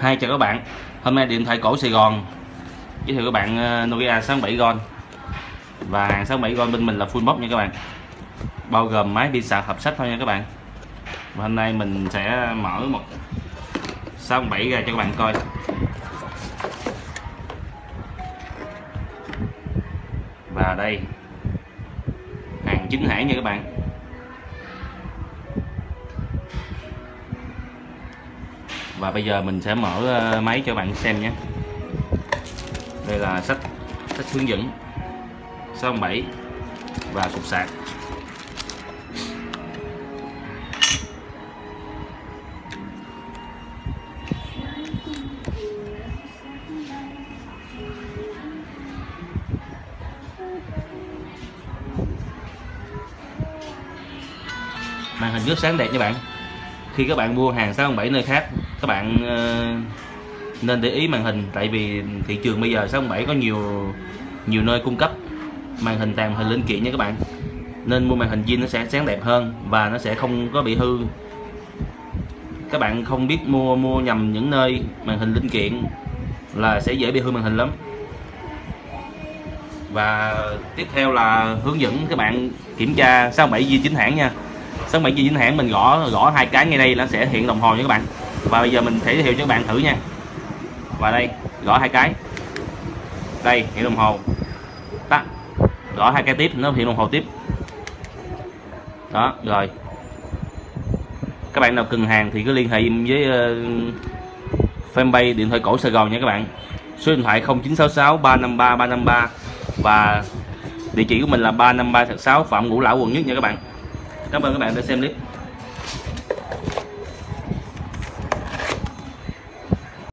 Hai, chào các bạn. Hôm nay điện thoại cổ Sài Gòn. Giới thiệu các bạn ờ, Nokia 67 Gold Và hàng 67 Gold bên mình là full box nha các bạn. Bao gồm máy pin sạc hợp sách thôi nha các bạn. Và hôm nay mình sẽ mở một 67 ra cho các bạn coi. Và đây, Hàng chính hãng nha các bạn. Và bây giờ mình sẽ mở ờ, máy cho bạn xem nhé. Đây là sách sách hướng dẫn 67 và cục sạc. Màn hình rất sáng đẹp nha bạn khi các bạn mua hàng 607 nơi khác các bạn uh, nên để ý màn hình. Tại vì thị trường bây giờ 607 có nhiều nhiều nơi cung cấp màn hình tàn hình linh kiện nha các bạn. Nên mua màn hình zin nó sẽ sáng đẹp hơn và nó sẽ không có bị hư. Các bạn không biết mua mua nhầm những nơi màn hình linh kiện là sẽ dễ bị hư màn hình lắm. Và tiếp theo là hướng dẫn các bạn kiểm tra 67 zin chính hãng nha. 67 zin chính hãng mình gõ gõ hai cái ngay đây nó sẽ hiện đồng hồ nha các bạn. Và bây giờ mình sẽ giới thiệu cho các bạn thử nha. Và đây gõ hai cái. Đây hiện đồng hồ. Tắt gõ hai cái tiếp nó hiện đồng hồ tiếp. Đó rồi. Các bạn nào cần hàng thì cứ liên hệ với uh, fanpage điện thoại cổ Sài Gòn nha các bạn. Số điện thoại 0966 353 353 và địa chỉ của mình là 353 6 Phạm Ngũ Lão quận nhất nha các bạn. Cảm ơn các bạn đã xem clip.